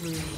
Killing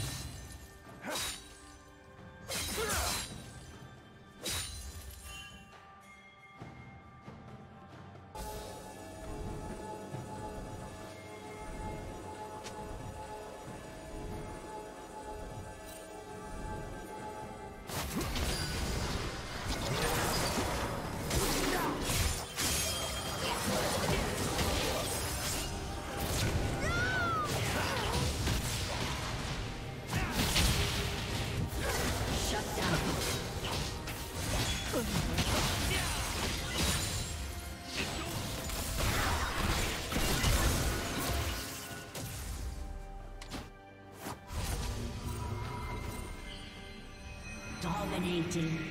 Dominating.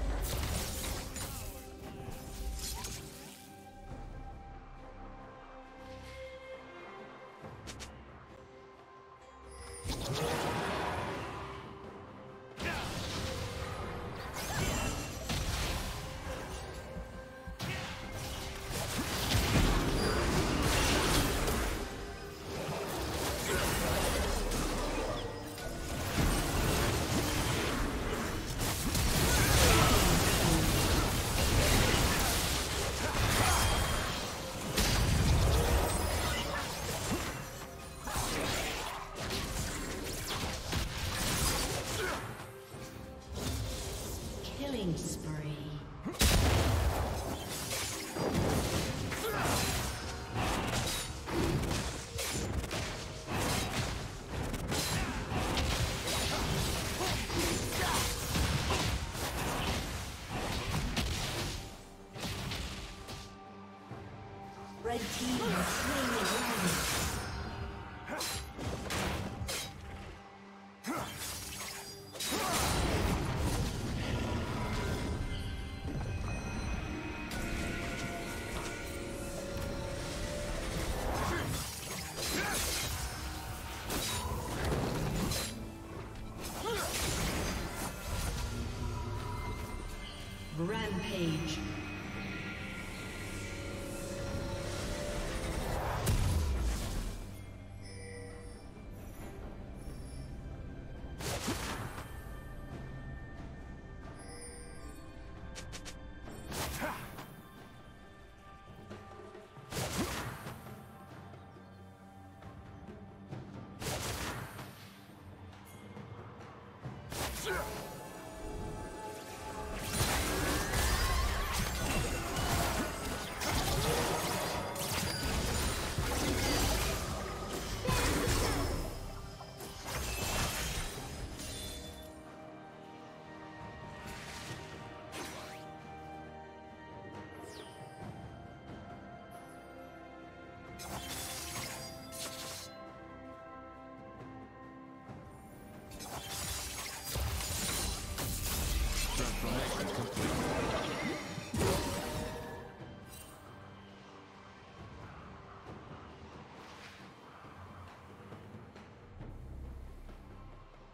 是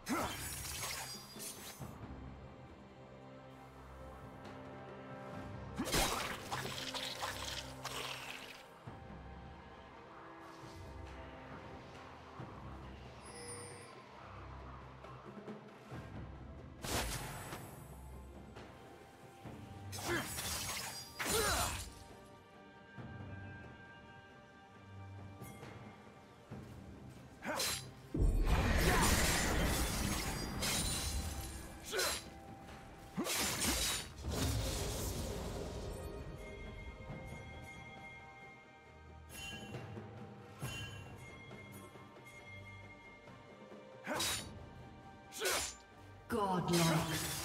Godlike. Rampage.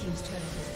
Team's turret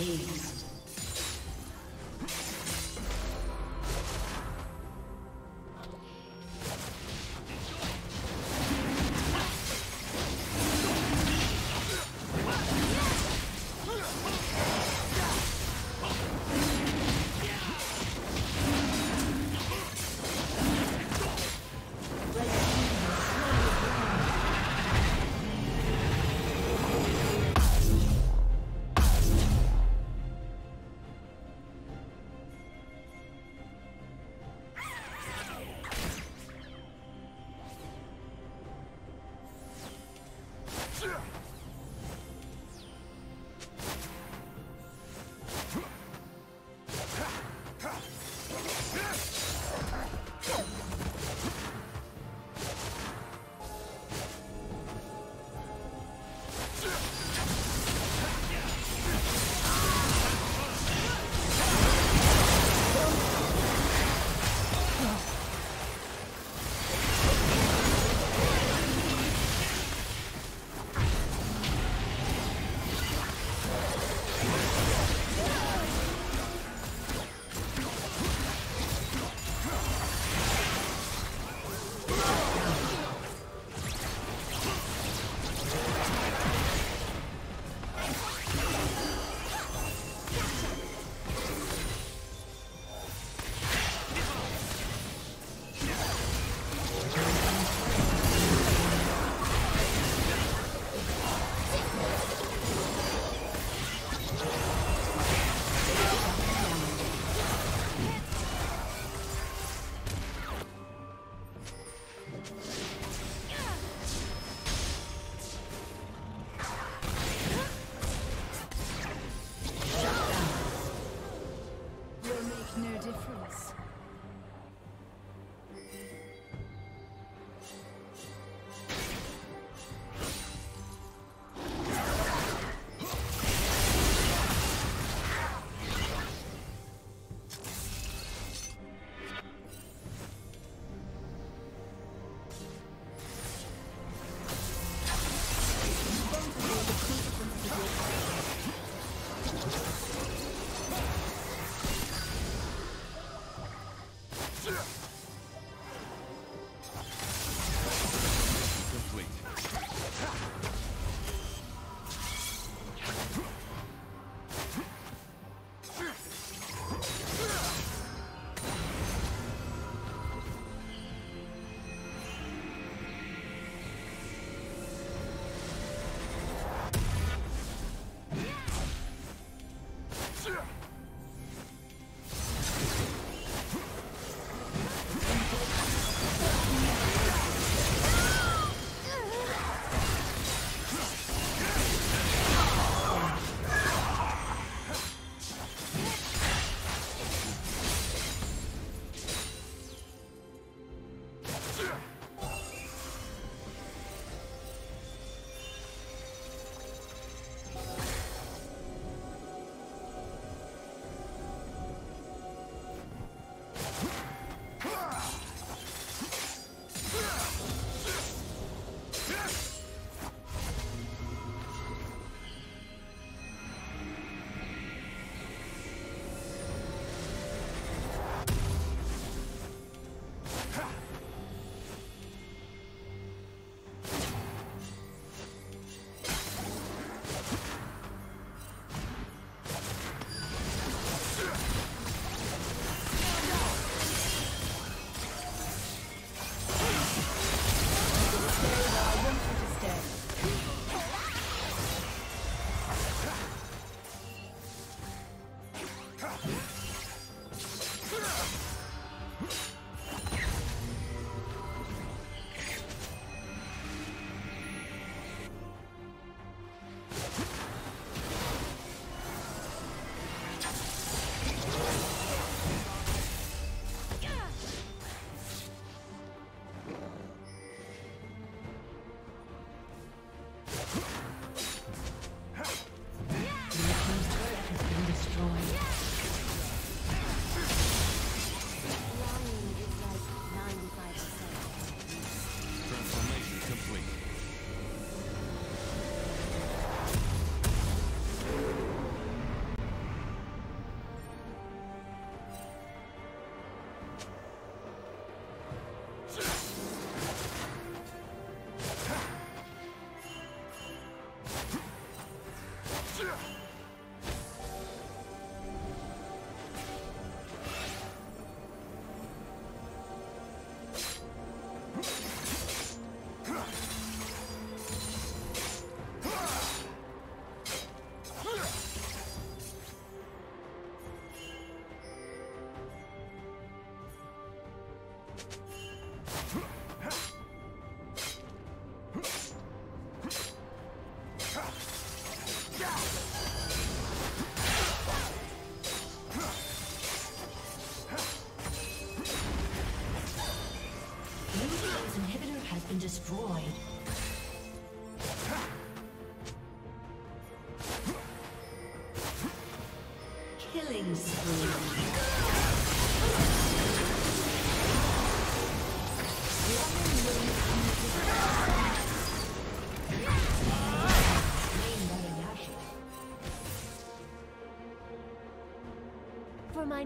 Ace.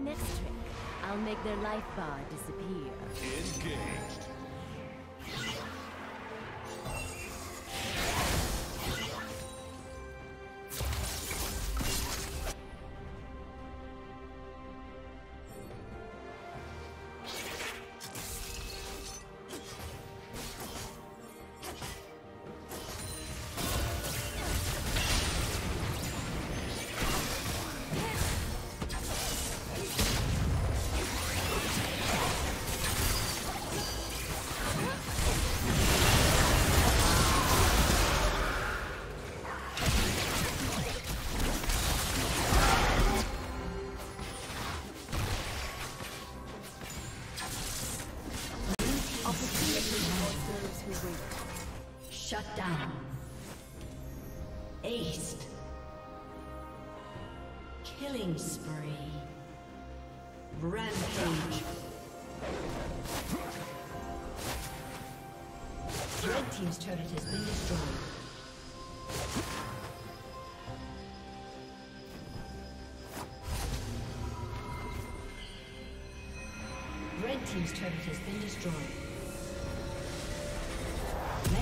Next trick, I'll make their life bar disappear. Shut down. Aced. Killing spree. Rampage. Red Team's turret has been destroyed. Red Team's turret has been destroyed.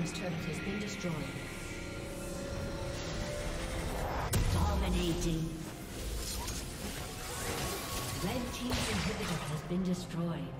Team's turret has been destroyed. Dominating. Red Team's inhibitor has been destroyed.